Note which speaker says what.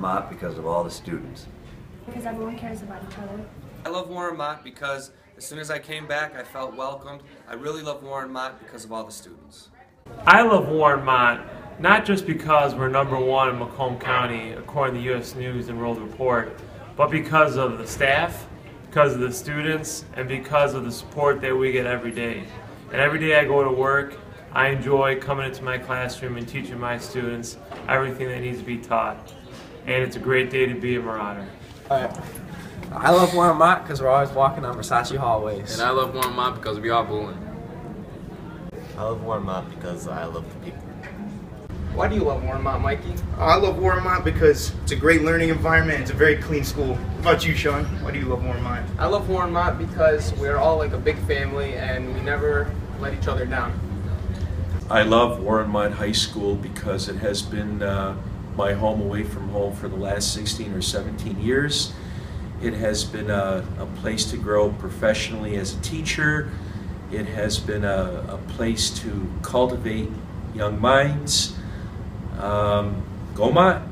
Speaker 1: Mott because of all the students.
Speaker 2: Because everyone cares about each other.
Speaker 3: I love Warren Mott because as soon as I came back, I felt welcomed. I really love Warren Mott because of all the students.
Speaker 4: I love Warren Mott not just because we're number one in Macomb County according to U.S. News and World Report, but because of the staff, because of the students, and because of the support that we get every day. And every day I go to work, I enjoy coming into my classroom and teaching my students everything that needs to be taught. And it's a great day to be a Marauder.
Speaker 5: I love Warren Mott because we're always walking on Versace hallways.
Speaker 6: And I love Warren Mott because we are bullying.
Speaker 7: I love Warren Mott because I love the people.
Speaker 6: Why do you love Warren Mott, Mikey?
Speaker 8: I love Warren Mott because it's a great learning environment. It's a very clean school. What about you, Sean? Why do you love Warren Mott?
Speaker 6: I love Warren Mott because we're all like a big family and we never let each other down.
Speaker 9: I love Warren Mott High School because it has been uh, my home away from home for the last 16 or 17 years. It has been a, a place to grow professionally as a teacher. It has been a, a place to cultivate young minds. Um, go Mott!